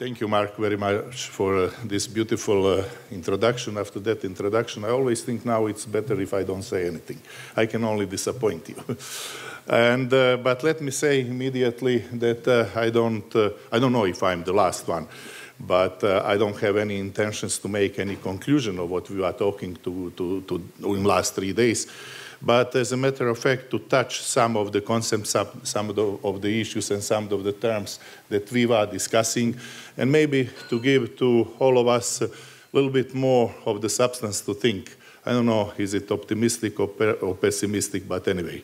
Thank you, Mark, very much for uh, this beautiful uh, introduction. After that introduction, I always think now it's better if I don't say anything. I can only disappoint you. and, uh, but let me say immediately that uh, I, don't, uh, I don't know if I'm the last one, but uh, I don't have any intentions to make any conclusion of what we are talking to, to, to in the last three days but as a matter of fact, to touch some of the concepts, some of the, issues, and some of the terms that we were discussing, and maybe to give to all of us a little bit more of the substance to think. I don't know, is it optimistic or, or pessimistic, but anyway.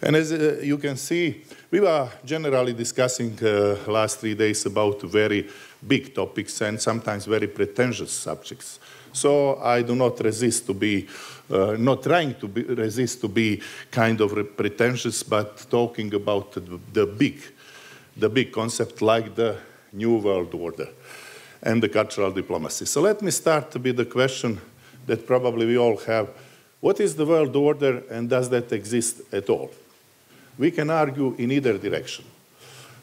And as uh, you can see, we were generally discussing uh, last three days about very big topics and sometimes very pretentious subjects. So I do not resist to be uh, not trying to be, resist to be kind of pretentious, but talking about the, big, the big concept like the new world order and the cultural diplomacy. So let me start with the question that probably we all have. What is the world order and does that exist at all? We can argue in either direction.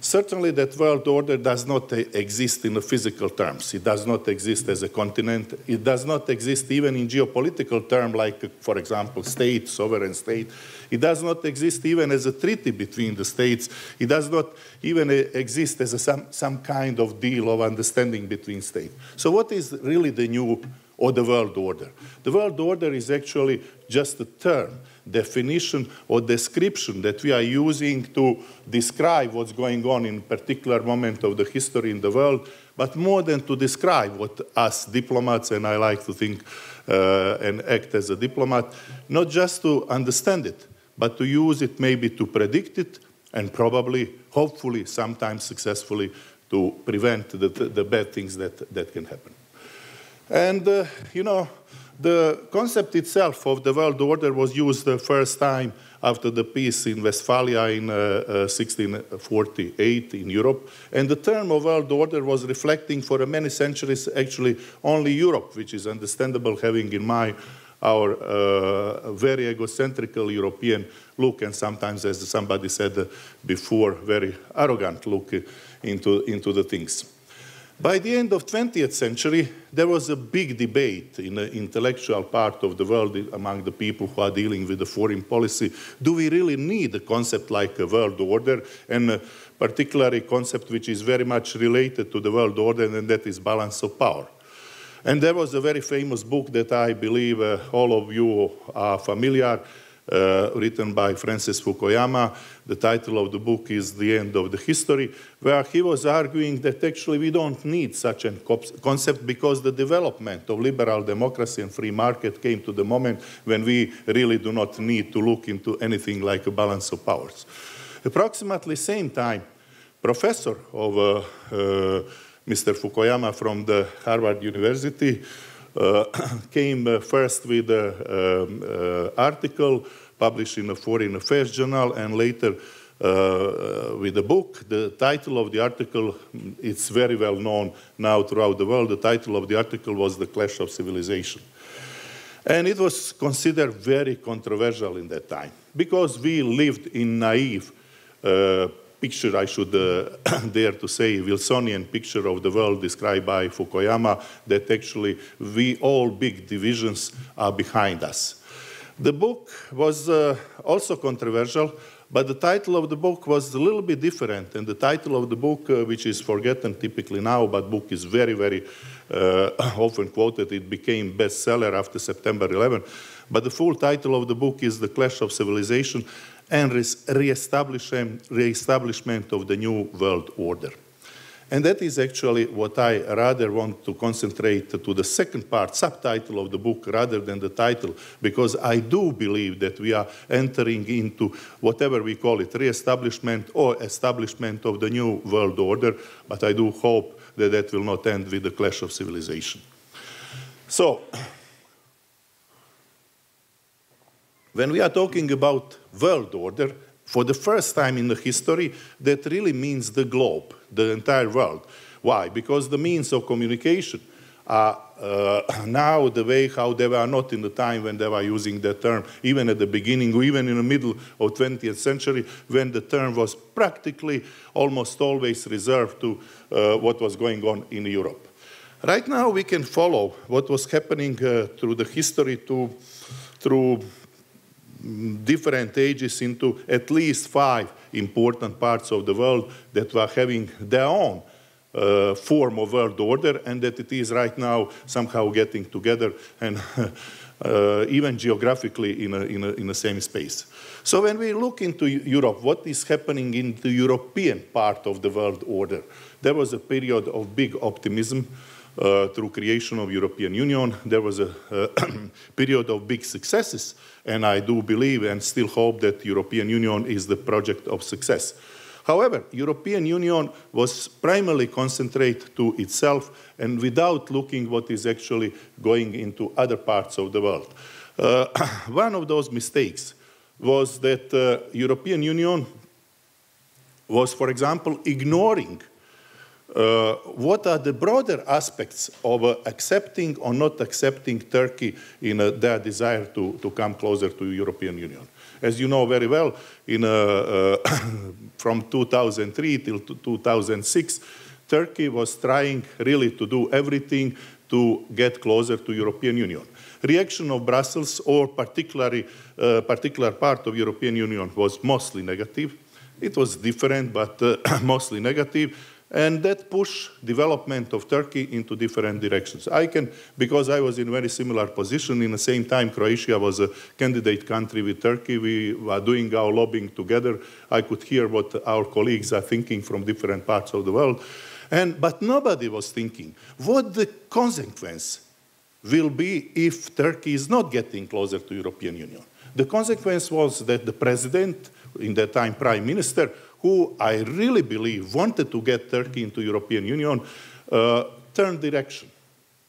Certainly, that world order does not exist in physical terms. It does not exist as a continent. It does not exist even in geopolitical terms, like, for example, state, sovereign state. It does not exist even as a treaty between the states. It does not even exist as a, some, some kind of deal of understanding between states. So, what is really the new or the world order? The world order is actually just a term definition or description that we are using to describe what's going on in a particular moment of the history in the world, but more than to describe what us diplomats, and I like to think uh, and act as a diplomat, not just to understand it, but to use it maybe to predict it and probably, hopefully, sometimes successfully to prevent the, the bad things that, that can happen. And, uh, you know, the concept itself of the world order was used the first time after the peace in Westphalia in uh, uh, 1648 in Europe. And the term of world order was reflecting for many centuries actually only Europe, which is understandable having in mind our uh, very egocentrical European look, and sometimes, as somebody said before, very arrogant look into, into the things. By the end of 20th century, there was a big debate in the intellectual part of the world among the people who are dealing with the foreign policy. Do we really need a concept like a world order? And particularly a concept which is very much related to the world order, and that is balance of power. And there was a very famous book that I believe uh, all of you are familiar uh, written by Francis Fukuyama. The title of the book is The End of the History, where he was arguing that actually we don't need such a concept because the development of liberal democracy and free market came to the moment when we really do not need to look into anything like a balance of powers. Approximately same time, professor of uh, uh, Mr. Fukuyama from the Harvard University came uh, first with an um, uh, article published in a Foreign Affairs Journal and later uh, with a book. The title of the article, it's very well known now throughout the world. The title of the article was The Clash of Civilization. And it was considered very controversial in that time because we lived in naive uh, picture, I should uh, dare to say, Wilsonian picture of the world described by Fukuyama, that actually we all big divisions are behind us. The book was uh, also controversial, but the title of the book was a little bit different. And the title of the book, uh, which is forgotten typically now, but book is very, very uh, often quoted, it became bestseller after September 11. But the full title of the book is The Clash of Civilization, and re-establishment, re-establishment of the new world order. And that is actually what I rather want to concentrate to the second part, subtitle of the book, rather than the title, because I do believe that we are entering into whatever we call it, re-establishment or establishment of the new world order, but I do hope that that will not end with the clash of civilization. So, when we are talking about world order, for the first time in the history, that really means the globe, the entire world. Why? Because the means of communication are uh, now the way how they were not in the time when they were using the term, even at the beginning, or even in the middle of 20th century, when the term was practically almost always reserved to uh, what was going on in Europe. Right now, we can follow what was happening uh, through the history to, through different ages into at least five important parts of the world that were having their own uh, form of world order and that it is right now somehow getting together and uh, even geographically in, a, in, a, in the same space. So when we look into Europe, what is happening in the European part of the world order? There was a period of big optimism uh, through creation of European Union. There was a, period of big successes, and I do believe and still hope that European Union is the project of success. However, European Union was primarily concentrated to itself and without looking what is actually going into other parts of the world. Uh, one of those mistakes was that uh, European Union was, for example, ignoring uh, what are the broader aspects of uh, accepting or not accepting Turkey in uh, their desire to, to come closer to European Union? As you know very well, in, uh, uh, from 2003 till 2006, Turkey was trying really to do everything to get closer to European Union. Reaction of Brussels or particularly uh, particular part of European Union was mostly negative. It was different, but mostly negative and that pushed development of Turkey into different directions. I can, because I was in a very similar position, in the same time Croatia was a candidate country with Turkey, we were doing our lobbying together. I could hear what our colleagues are thinking from different parts of the world. And, but nobody was thinking what the consequence will be if Turkey is not getting closer to European Union. The consequence was that the president, in that time prime minister, who I really believe wanted to get Turkey into European Union, uh, turned direction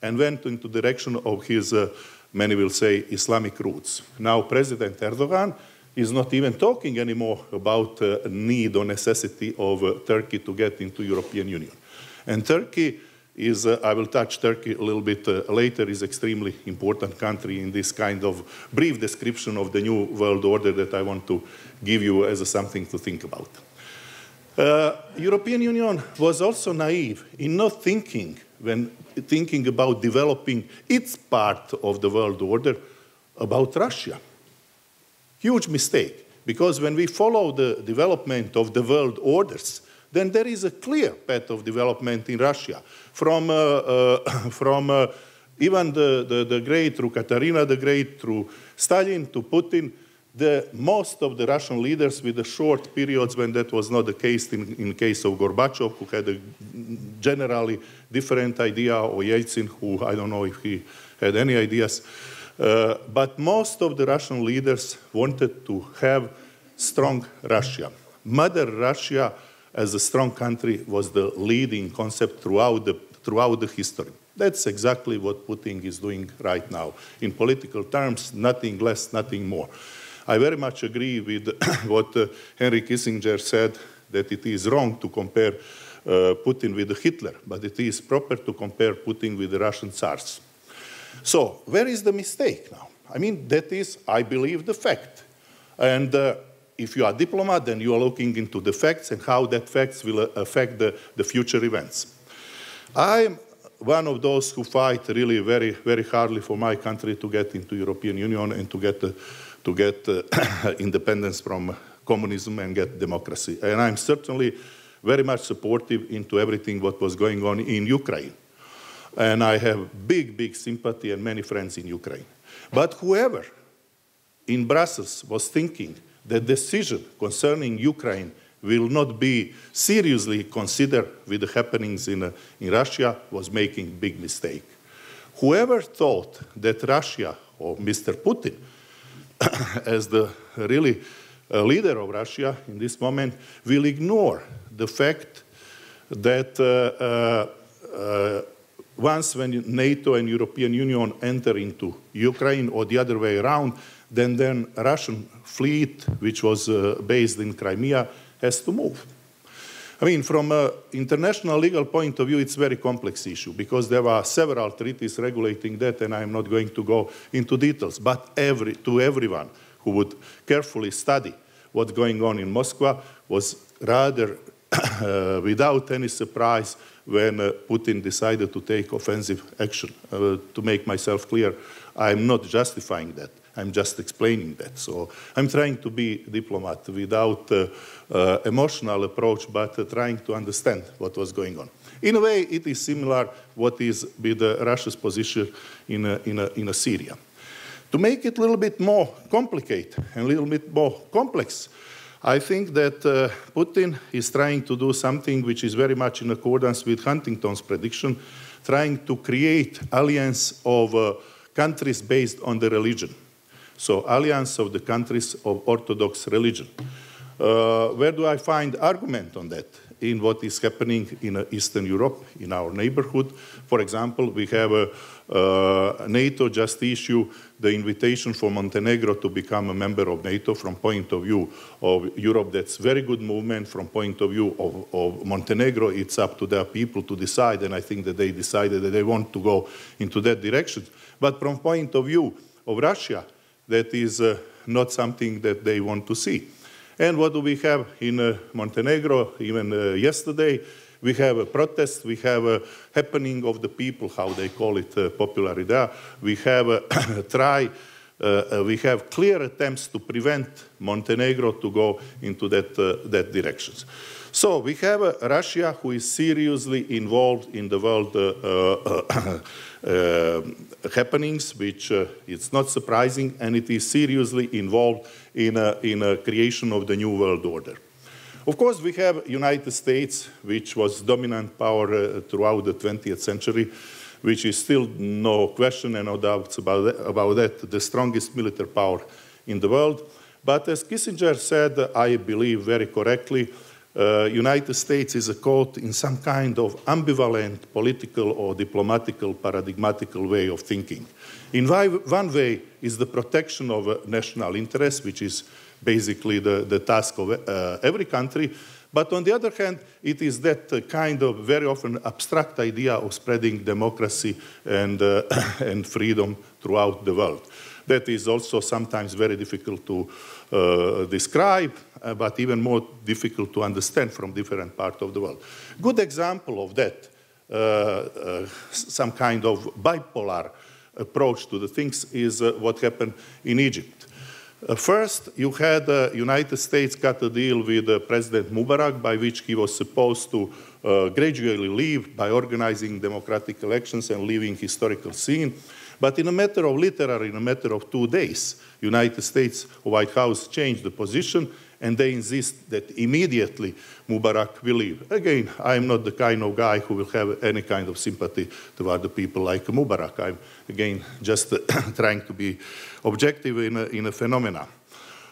and went into direction of his, uh, many will say, Islamic roots. Now President Erdogan is not even talking anymore about uh, need or necessity of uh, Turkey to get into European Union. And Turkey is, uh, I will touch Turkey a little bit uh, later, is extremely important country in this kind of brief description of the new world order that I want to give you as something to think about. Uh, European Union was also naive in not thinking when thinking about developing its part of the world order about Russia. Huge mistake, because when we follow the development of the world orders, then there is a clear path of development in Russia. From, uh, uh, from uh, even the, the, the great, through Katarina the Great, through Stalin to Putin, the, most of the Russian leaders with the short periods when that was not the case in, in case of Gorbachev, who had a generally different idea, or Yeltsin, who I don't know if he had any ideas. Uh, but most of the Russian leaders wanted to have strong Russia. Mother Russia as a strong country was the leading concept throughout the, throughout the history. That's exactly what Putin is doing right now. In political terms, nothing less, nothing more. I very much agree with what uh, Henry Kissinger said that it is wrong to compare uh, Putin with Hitler, but it is proper to compare Putin with the Russian Tsars. So, where is the mistake now? I mean, that is, I believe, the fact. And uh, if you are a diplomat, then you are looking into the facts and how that facts will uh, affect the, the future events. I'm one of those who fight really very, very hardly for my country to get into European Union and to get the to get uh, independence from communism and get democracy. And I'm certainly very much supportive into everything what was going on in Ukraine. And I have big, big sympathy and many friends in Ukraine. But whoever in Brussels was thinking the decision concerning Ukraine will not be seriously considered with the happenings in, uh, in Russia was making big mistake. Whoever thought that Russia or Mr. Putin as the really uh, leader of Russia in this moment, will ignore the fact that uh, uh, uh, once when NATO and European Union enter into Ukraine or the other way around, then then Russian fleet, which was uh, based in Crimea, has to move. I mean, from an international legal point of view, it's a very complex issue because there are several treaties regulating that, and I'm not going to go into details. But every, to everyone who would carefully study what's going on in Moscow was rather uh, without any surprise when uh, Putin decided to take offensive action. Uh, to make myself clear, I'm not justifying that. I'm just explaining that. So I'm trying to be diplomat without uh, uh, emotional approach, but uh, trying to understand what was going on. In a way, it is similar what is with Russia's position in, in, in Syria. To make it a little bit more complicated and a little bit more complex, I think that uh, Putin is trying to do something which is very much in accordance with Huntington's prediction, trying to create alliance of uh, countries based on the religion. So alliance of the countries of Orthodox religion. Uh, where do I find argument on that? In what is happening in uh, Eastern Europe, in our neighborhood. For example, we have a uh, NATO just issued the invitation for Montenegro to become a member of NATO from point of view of Europe. That's very good movement from point of view of, of Montenegro. It's up to their people to decide, and I think that they decided that they want to go into that direction. But from point of view of Russia, that is uh, not something that they want to see. And what do we have in uh, Montenegro even uh, yesterday? We have a protest, we have a happening of the people, how they call it uh, popularly there. We have a try, uh, we have clear attempts to prevent Montenegro to go into that, uh, that direction. So we have Russia who is seriously involved in the world happenings, which it's not surprising, and it is seriously involved in a, in a creation of the new world order. Of course, we have United States, which was dominant power uh, throughout the 20th century, which is still no question and no doubts about that, about that, the strongest military power in the world. But as Kissinger said, I believe very correctly, uh, United States is caught in some kind of ambivalent political or diplomatical paradigmatical way of thinking. In one way is the protection of uh, national interests, which is basically the, the task of uh, every country. But on the other hand, it is that uh, kind of very often abstract idea of spreading democracy and, uh, and freedom throughout the world. That is also sometimes very difficult to uh, describe, uh, but even more difficult to understand from different parts of the world. Good example of that, uh, some kind of bipolar approach to the things is what happened in Egypt. Uh, first, you had the uh, United States got a deal with uh, President Mubarak by which he was supposed to uh, gradually leave by organizing democratic elections and leaving historical scene. But in a matter of literally, in a matter of two days, United States White House changed the position and they insist that immediately Mubarak will leave. Again, I'm not the kind of guy who will have any kind of sympathy toward the people like Mubarak. I'm, again, just uh, trying to be objective in a, in a phenomena.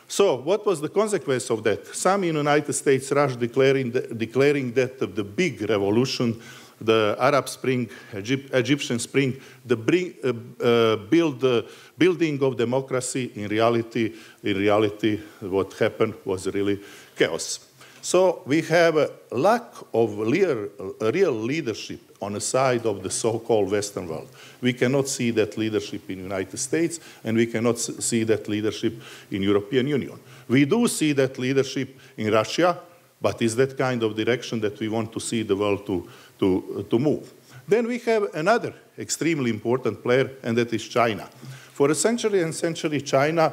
So what was the consequence of that? Some in the United States rushed declaring, the, declaring that the big revolution the Arab Spring, Egypt, Egyptian Spring, the uh, uh, build, uh, building of democracy, in reality, in reality, what happened was really chaos. So we have a lack of real, real leadership on the side of the so-called Western world. We cannot see that leadership in the United States, and we cannot see that leadership in European Union. We do see that leadership in Russia, but is that kind of direction that we want to see the world to, to, to move? Then we have another extremely important player, and that is China. For a century and century, China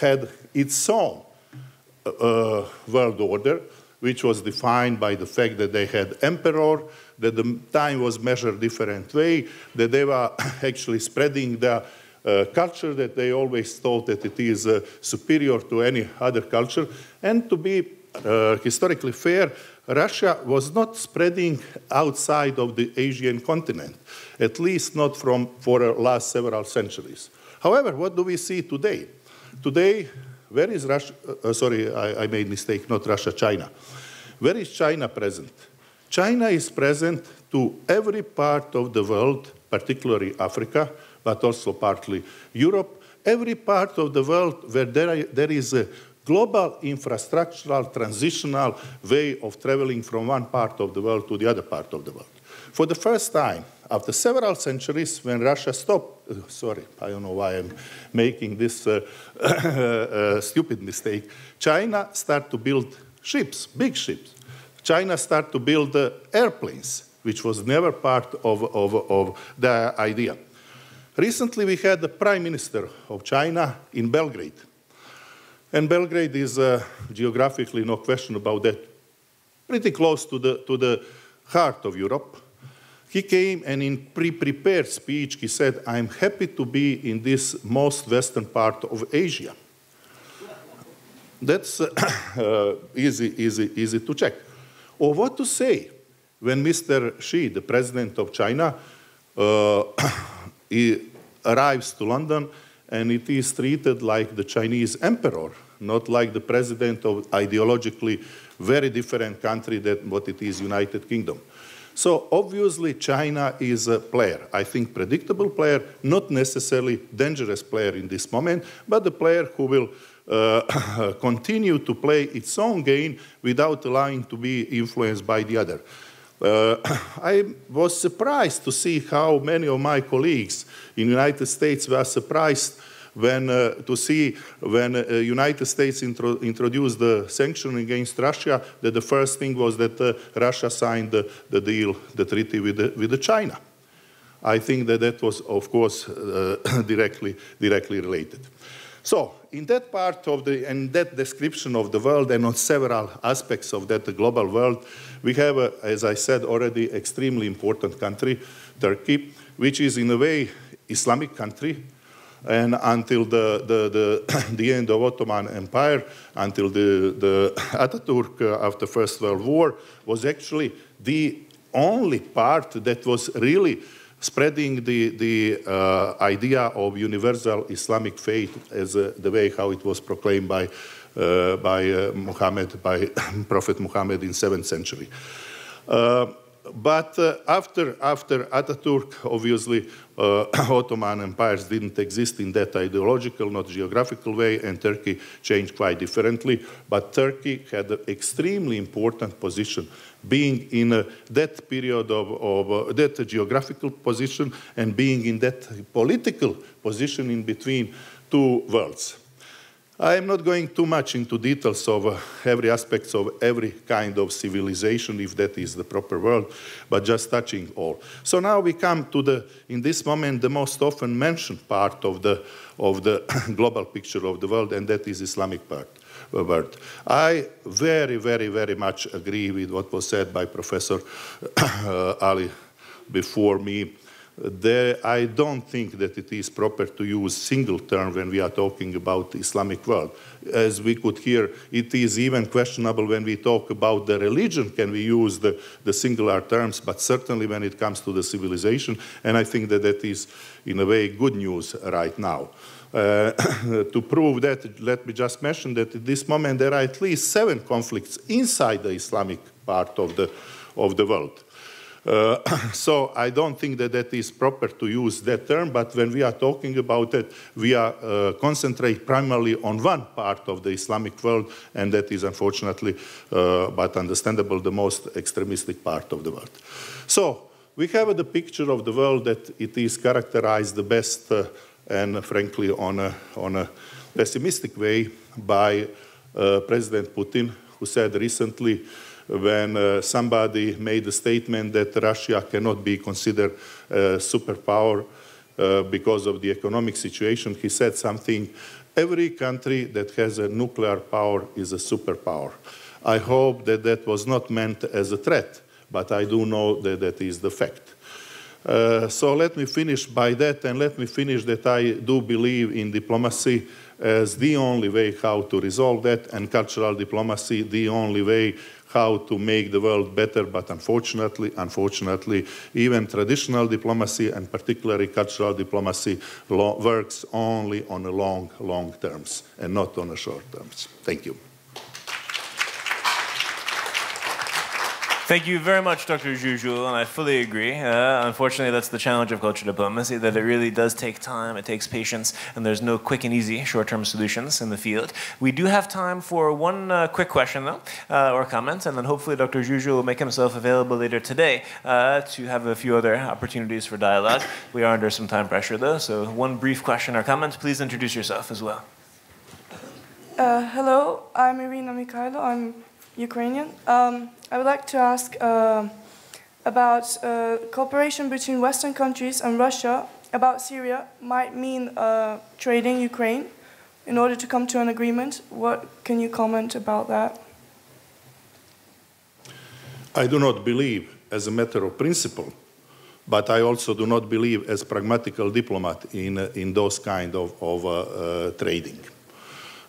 had its own uh, world order, which was defined by the fact that they had emperor, that the time was measured different way, that they were actually spreading the uh, culture that they always thought that it is uh, superior to any other culture, and to be uh, historically fair, Russia was not spreading outside of the Asian continent, at least not from, for the last several centuries. However, what do we see today? Today, where is Russia? Uh, sorry, I, I made mistake, not Russia, China. Where is China present? China is present to every part of the world, particularly Africa, but also partly Europe, every part of the world where there, there is a global infrastructural transitional way of traveling from one part of the world to the other part of the world. For the first time, after several centuries, when Russia stopped, uh, sorry, I don't know why I'm making this uh, uh, stupid mistake, China started to build ships, big ships. China started to build uh, airplanes, which was never part of, of, of the idea. Recently, we had the Prime Minister of China in Belgrade. And Belgrade is uh, geographically, no question about that, pretty close to the, to the heart of Europe. He came and in pre-prepared speech, he said, I'm happy to be in this most western part of Asia. That's uh, uh, easy, easy, easy to check. Or what to say when Mr. Xi, the president of China, uh, he arrives to London and it is treated like the Chinese emperor, not like the president of ideologically very different country than what it is United Kingdom. So obviously China is a player. I think predictable player, not necessarily dangerous player in this moment, but a player who will uh, continue to play its own game without allowing to be influenced by the other. Uh, I was surprised to see how many of my colleagues in the United States were surprised when uh, to see when uh, United States intro introduced the sanction against Russia that the first thing was that uh, Russia signed the, the, deal, the treaty with, the, with the China. I think that that was, of course, uh, directly, directly related. So, in that part of the, and that description of the world and on several aspects of that global world, we have, a, as I said already, extremely important country, Turkey, which is in a way Islamic country, and until the, the, the, the, end of Ottoman Empire, until the, the Ataturk uh, after First World War, was actually the only part that was really spreading the, the uh, idea of universal Islamic faith as uh, the way how it was proclaimed by, by uh, Muhammad, by Prophet Muhammad in 7th century. Uh, but uh, after, after Ataturk, obviously, uh, Ottoman empires didn't exist in that ideological, not geographical way, and Turkey changed quite differently. But Turkey had an extremely important position, being in uh, that period of, of uh, that geographical position and being in that political position in between two worlds. I am not going too much into details of uh, every aspect of every kind of civilization, if that is the proper word, but just touching all. So now we come to the, in this moment, the most often mentioned part of the, of the global picture of the world, and that is Islamic part. Uh, Word. I very, very, very much agree with what was said by Professor Ali before me there, I don't think that it is proper to use single term when we are talking about Islamic world. As we could hear, it is even questionable when we talk about the religion, can we use the, the singular terms, but certainly when it comes to the civilization, and I think that that is, in a way, good news right now. Uh, to prove that, let me just mention that at this moment there are at least seven conflicts inside the Islamic part of the, of the world. Uh, so I don't think that that is proper to use that term, but when we are talking about it, we are uh, concentrate primarily on one part of the Islamic world, and that is unfortunately, uh, but understandable, the most extremistic part of the world. So we have the picture of the world that it is characterized the best uh, and frankly on a, on a pessimistic way by uh, President Putin, who said recently when uh, somebody made a statement that Russia cannot be considered a superpower uh, because of the economic situation. He said something, every country that has a nuclear power is a superpower. I hope that that was not meant as a threat, but I do know that that is the fact. Uh, so let me finish by that, and let me finish that I do believe in diplomacy as the only way how to resolve that, and cultural diplomacy the only way how to make the world better, but unfortunately, unfortunately, even traditional diplomacy and particularly cultural diplomacy works only on a long, long terms and not on a short terms. Thank you. Thank you very much, Dr. Zuzul, and I fully agree. Uh, unfortunately, that's the challenge of culture diplomacy, that it really does take time, it takes patience, and there's no quick and easy short-term solutions in the field. We do have time for one uh, quick question, though, uh, or comment, and then hopefully Dr. Zuzul will make himself available later today uh, to have a few other opportunities for dialogue. We are under some time pressure, though, so one brief question or comment. Please introduce yourself as well. Uh, hello, I'm Irina Mikhailo. I'm Ukrainian. Um, I would like to ask uh, about uh, cooperation between Western countries and Russia about Syria might mean uh, trading Ukraine in order to come to an agreement. What can you comment about that? I do not believe as a matter of principle, but I also do not believe as pragmatical diplomat in, in those kind of, of uh, uh, trading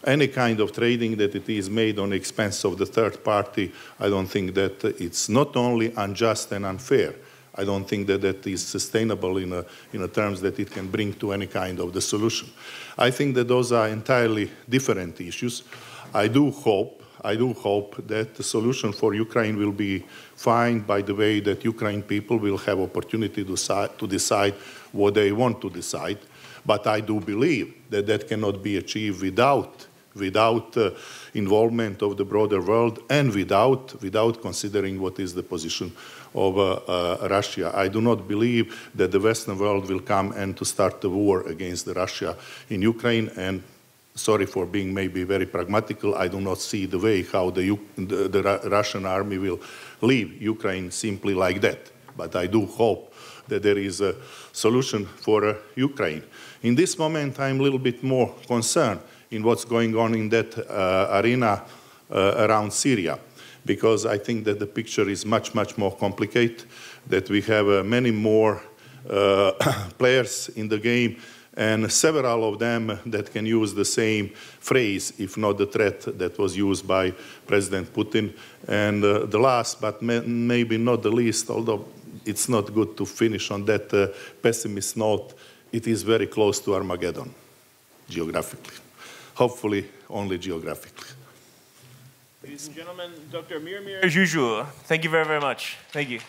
any kind of trading that it is made on the expense of the third party, I don't think that it's not only unjust and unfair, I don't think that that is sustainable in, a, in a terms that it can bring to any kind of the solution. I think that those are entirely different issues. I do hope, I do hope that the solution for Ukraine will be found by the way that Ukraine people will have opportunity to, to decide what they want to decide. But I do believe that that cannot be achieved without without uh, involvement of the broader world and without, without considering what is the position of uh, uh, Russia. I do not believe that the Western world will come and to start a war against Russia in Ukraine and sorry for being maybe very pragmatical, I do not see the way how the, the, the Russian army will leave Ukraine simply like that. But I do hope that there is a solution for uh, Ukraine. In this moment, I'm a little bit more concerned in what's going on in that uh, arena uh, around Syria, because I think that the picture is much, much more complicated, that we have uh, many more players in the game and several of them that can use the same phrase, if not the threat that was used by President Putin. And uh, the last, but may, maybe not the least, although it's not good to finish on that uh, pessimist note, it is very close to Armageddon, geographically hopefully only geographically. Ladies and gentlemen, Dr. Miomir Zuzul, thank you very, very much. Thank you.